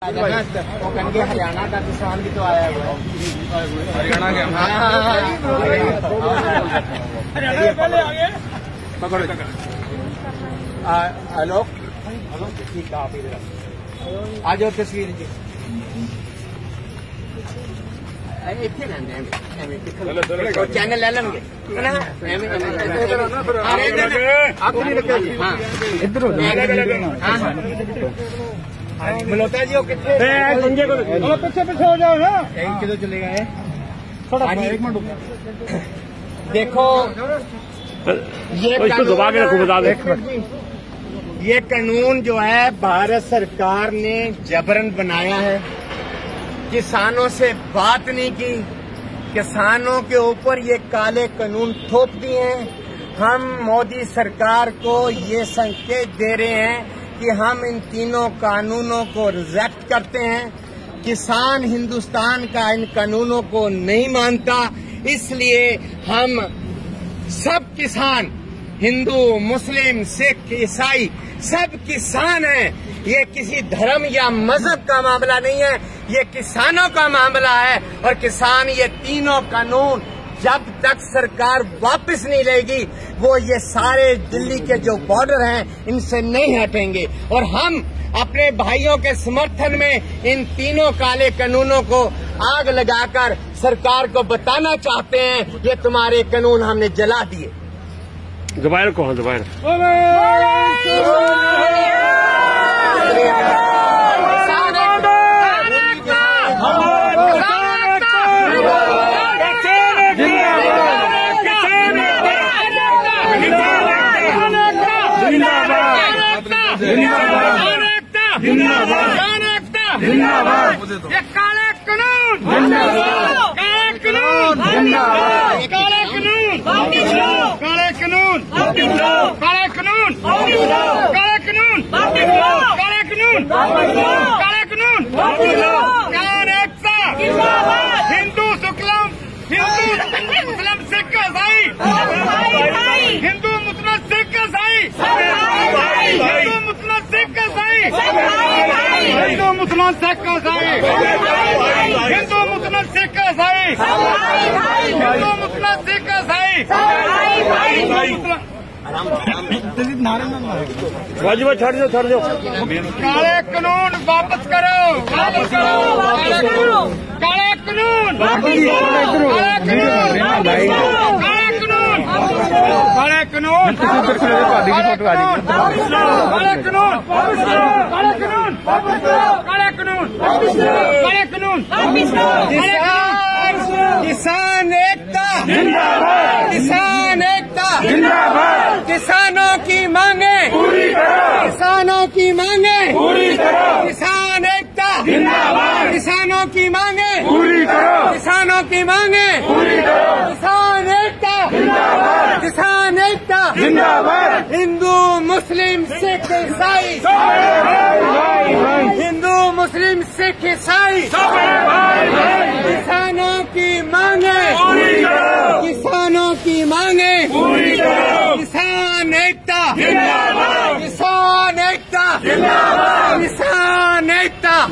वो कहेंगे हरियाणा का किसान भी तो आया हुआ है हरियाणा के हाँ, हाँ, हाँ, हरियाणा पहले आगे पकड़ो हाँ। हेलो ठीक है आप इधर आओ। आ जाओ तस्वीर जी ਇੱਥੇ ਲੈਂਦੇ ਐਵੇਂ ਐਵੇਂ ਚਲੋ, ਚਲੋ। ਕਿੱਥੇ ਚੈਨਲ ਲੈ ਲੈਣਗੇ ਨਾ ਐਵੇਂ ਐਵੇਂ ਇੱਧਰ ਨਾ ਫਿਰ ਹਾਂ, ਇੱਧਰ ਨਾ। ਆਪ ਨਹੀਂ ਰੱਖਿਆ ਜੀ ਹਾਂ ਇੱਧਰ ਹੋ मल्होत्रा जी हो जाओ ना। एक देखो ये बता दे। ये कानून जो है भारत सरकार ने जबरन बनाया है। किसानों से बात नहीं की। किसानों के ऊपर ये काले कानून थोप दिए हैं। हम मोदी सरकार को ये संकेत दे रहे हैं कि हम इन तीनों कानूनों को रिजेक्ट करते हैं। किसान हिंदुस्तान का इन कानूनों को नहीं मानता। इसलिए हम सब किसान, हिंदू, मुस्लिम, सिख, ईसाई, सब किसान हैं। ये किसी धर्म या मज़हब का मामला नहीं है। ये किसानों का मामला है। और किसान, ये तीनों कानून जब तक सरकार वापस नहीं लेगी वो ये सारे दिल्ली के जो बॉर्डर हैं इनसे नहीं हटेंगे। और हम अपने भाइयों के समर्थन में इन तीनों काले कानूनों को आग लगाकर सरकार को बताना चाहते हैं ये तुम्हारे कानून हमने जला दिए। दोबारा कौन दोबारा ये काले कानून। काले कानून काले कानून काले कानून काले कानून काले कानून काले कानून काले कानून कान एकता हिंदू शुक्लम हिंदू मुस्लिम सिख ईसाई हिंदू मुस्लिम सिख ईसाई हिंदू मुस्लिम सिख ईसाई हिंदू मुसलमान सिख ईसाई हिंदू मुसलमान सिख ईसाई हिंदू मुसलमान सिख ईसाई बाजू में छोड़ दो छोड़ दो काले कानून वापस करो वापस करो काले कानून। काले कानून। काले कानून। ਕਾਲੇ कानून। ਤੁਸੀਂ कानून ਖੜੇ कानून ਵੀ ਫੋਟੋ किसान एकता किसान एकता किसानों की मांगे पूरी करो किसानों की मांगे पूरी करो किसान एकता किसानों की मांगे पूरी करो किसानों की मांगे पूरी करो एकता हिंदू, मुस्लिम, सिख, ईसाई। हिंदू, मुस्लिम, सिख, ईसाई। किसानों की मांगे। किसानों की मांगे। किसान एकता। किसान एकता। किसान एकता।